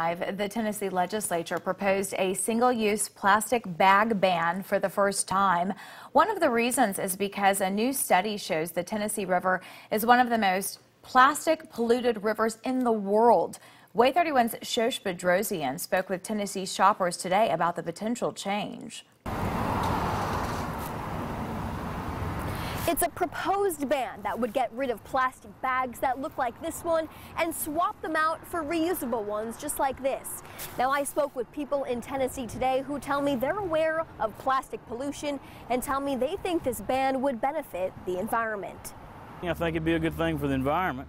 The Tennessee legislature proposed a single-use plastic bag ban for the first time. One of the reasons is because a new study shows the Tennessee River is one of the most plastic polluted rivers in the world. WAAY 31's Shosh Bedrosian spoke with Tennessee shoppers today about the potential change. It's a proposed ban that would get rid of plastic bags that look like this one and swap them out for reusable ones just like this. Now, I spoke with people in Tennessee today who tell me they're aware of plastic pollution and tell me they think this ban would benefit the environment. I think it'd be a good thing for the environment,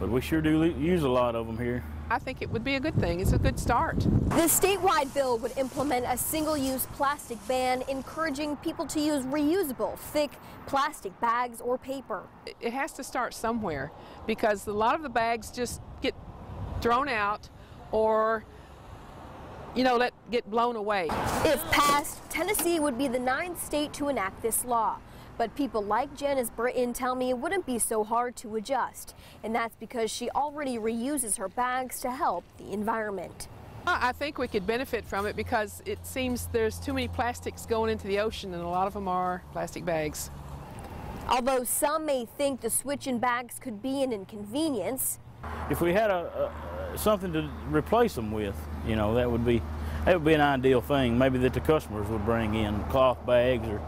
but we sure do use a lot of them here. I think it would be a good thing. It's a good start. The statewide bill would implement a single-use plastic ban, encouraging people to use reusable, thick plastic bags or paper. It has to start somewhere because a lot of the bags just get thrown out or you know, let get blown away. If passed, Tennessee would be the ninth state to enact this law. But people like Janice Britton tell me it wouldn't be so hard to adjust. And that's because she already reuses her bags to help the environment. I think we could benefit from it because it seems there's too many plastics going into the ocean and a lot of them are plastic bags. Although some may think the switch in bags could be an inconvenience. If we had a, a something to replace them with, you know, that would be that would be an ideal thing. Maybe that the customers would bring in cloth bags or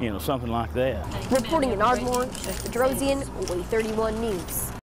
you know, something like that. Reporting in Ardmore, the Bedrosian, WAAY 31 News.